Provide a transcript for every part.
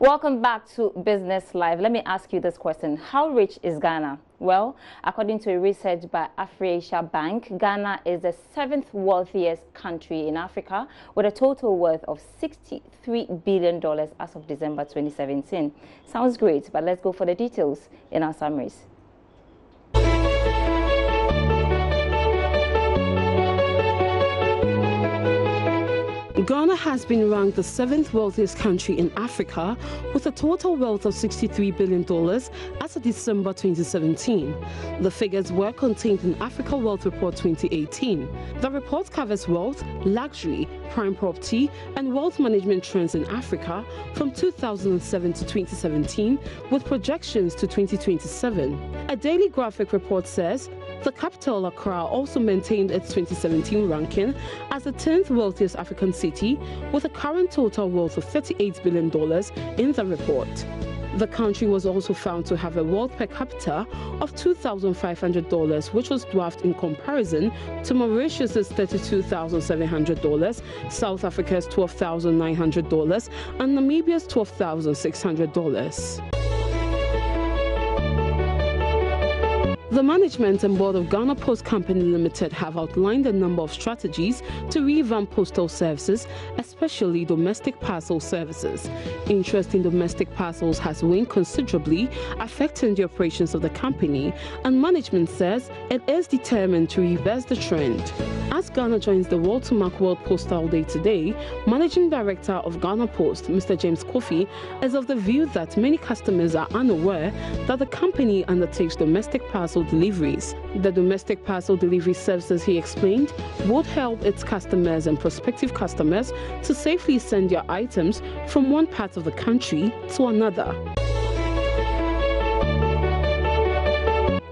Welcome back to Business Live. Let me ask you this question. How rich is Ghana? Well, according to a research by AfrAsia Bank, Ghana is the seventh wealthiest country in Africa with a total worth of $63 billion as of December 2017. Sounds great, but let's go for the details in our summaries. Has been ranked the seventh wealthiest country in Africa with a total wealth of $63 billion as of December 2017. The figures were contained in Africa Wealth Report 2018. The report covers wealth, luxury, prime property, and wealth management trends in Africa from 2007 to 2017 with projections to 2027. A daily graphic report says the capital, Accra, also maintained its 2017 ranking as the 10th wealthiest African city with a current total wealth of $38 billion in the report. The country was also found to have a wealth per capita of $2,500, which was dwarfed in comparison to Mauritius's $32,700, South Africa's $12,900, and Namibia's $12,600. The management and board of Ghana Post Company Limited have outlined a number of strategies to revamp postal services, especially domestic parcel services. Interest in domestic parcels has waned considerably, affecting the operations of the company, and management says it is determined to reverse the trend. As Ghana joins the World to mark World Postal Day today, Managing Director of Ghana Post, Mr. James Kwofie, is of the view that many customers are unaware that the company undertakes domestic parcel parcel deliveries. The domestic parcel delivery services, he explained, would help its customers and prospective customers to safely send their items from one part of the country to another.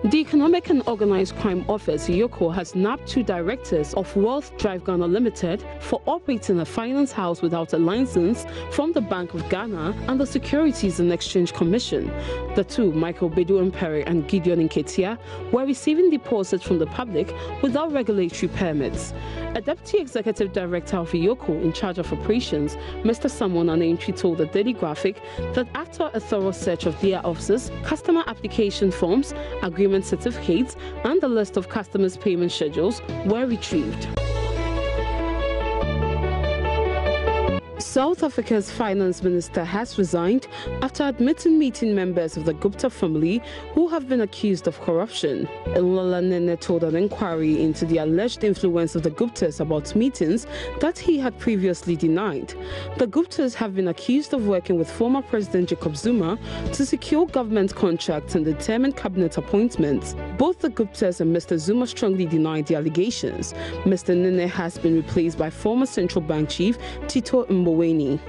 The Economic and Organized Crime Office, EOCO, has nabbed two directors of Wealth Drive Ghana Limited for operating a finance house without a license from the Bank of Ghana and the Securities and Exchange Commission. The two, Michael Bedu Perry and Gideon Nketia, were receiving deposits from the public without regulatory permits. A deputy executive director of EOCO in charge of operations, Mr. Samuel Nanentwi, told the Daily Graphic that after a thorough search of their offices, customer application forms, agreement certificates, and the list of customers' payment schedules were retrieved. South Africa's finance minister has resigned after admitting meeting members of the Gupta family who have been accused of corruption. Nhlanhla Nene told an inquiry into the alleged influence of the Guptas about meetings that he had previously denied. The Guptas have been accused of working with former President Jacob Zuma to secure government contracts and determine cabinet appointments. Both the Guptas and Mr. Zuma strongly denied the allegations. Mr. Nene has been replaced by former central bank chief Tito Mboweni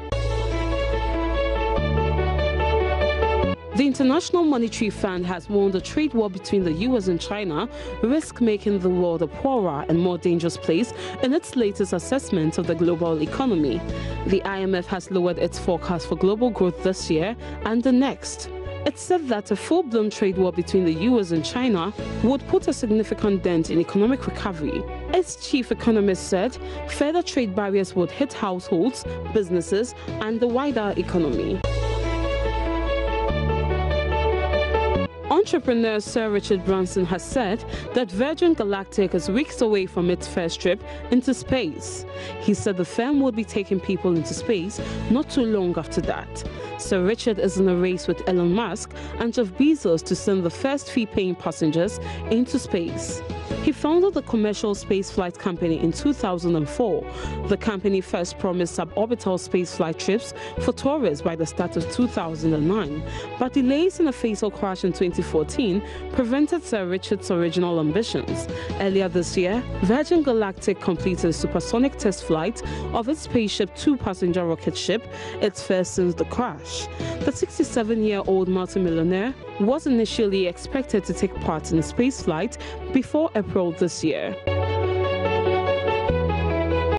the International Monetary Fund has warned a trade war between the US and China risk making the world a poorer and more dangerous place in its latest assessment of the global economy. The IMF has lowered its forecast for global growth this year and the next. It said that a full blown trade war between the US and China would put a significant dent in economic recovery. Its chief economist said further trade barriers would hit households, businesses, and the wider economy. Entrepreneur Sir Richard Branson has said that Virgin Galactic is weeks away from its first trip into space. He said the firm would be taking people into space not too long after that. Sir Richard is in a race with Elon Musk and Jeff Bezos to send the first fee paying passengers into space. He founded the commercial spaceflight company in 2004. The company first promised suborbital spaceflight trips for tourists by the start of 2009, but delays in a fatal crash in 2014 prevented Sir Richard's original ambitions. Earlier this year, Virgin Galactic completed a supersonic test flight of its spaceship two passenger rocket ship, its first since the crash. The 67 year old multimillionaire was initially expected to take part in spaceflight before April this year.